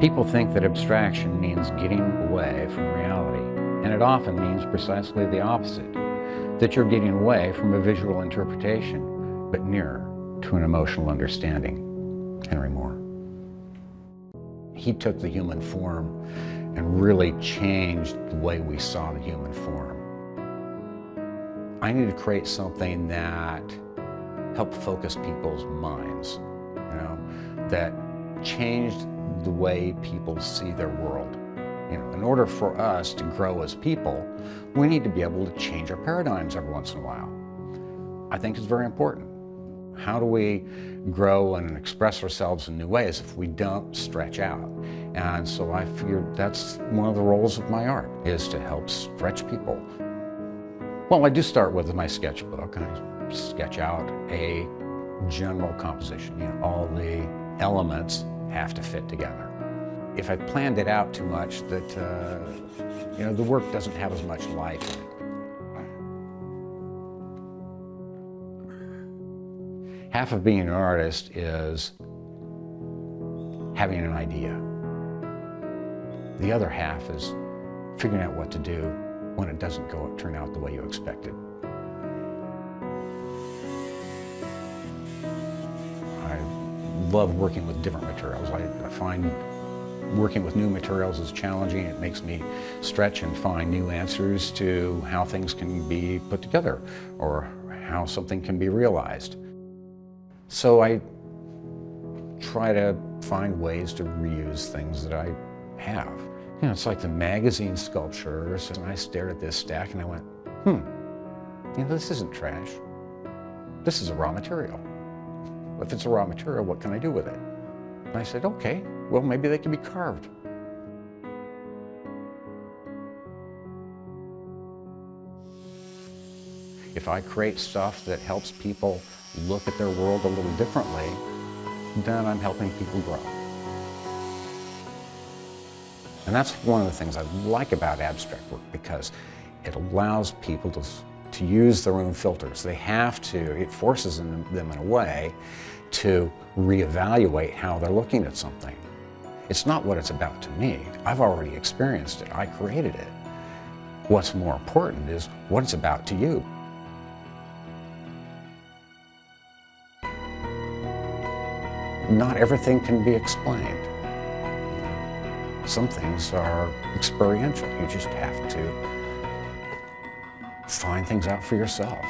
People think that abstraction means getting away from reality, and it often means precisely the opposite, that you're getting away from a visual interpretation, but nearer to an emotional understanding. Henry Moore. He took the human form and really changed the way we saw the human form. I needed to create something that helped focus people's minds, you know, that changed the way people see their world. You know, in order for us to grow as people, we need to be able to change our paradigms every once in a while. I think it's very important. How do we grow and express ourselves in new ways if we don't stretch out? And so I figured that's one of the roles of my art, is to help stretch people. Well, I do start with my sketchbook. I sketch out a general composition, you know, all the elements have to fit together. If I've planned it out too much, that uh, you know the work doesn't have as much life in it. Half of being an artist is having an idea. The other half is figuring out what to do when it doesn't go turn out the way you expected. Love working with different materials. I, I, find working with new materials is challenging. It makes me stretch and find new answers to how things can be put together or how something can be realized. So I try to find ways to reuse things that I have. You know, it's like the magazine sculptures, and I stared at this stack and I went, hmm, you know, this isn't trash. This is a raw material. If it's a raw material, what can I do with it? And I said, okay, well, maybe they can be carved. If I create stuff that helps people look at their world a little differently, then I'm helping people grow. And that's one of the things I like about abstract work because it allows people to to use their own filters. They have to, it forces them, them in a way to reevaluate how they're looking at something. It's not what it's about to me. I've already experienced it. I created it. What's more important is what it's about to you. Not everything can be explained. Some things are experiential. You just have to find things out for yourself.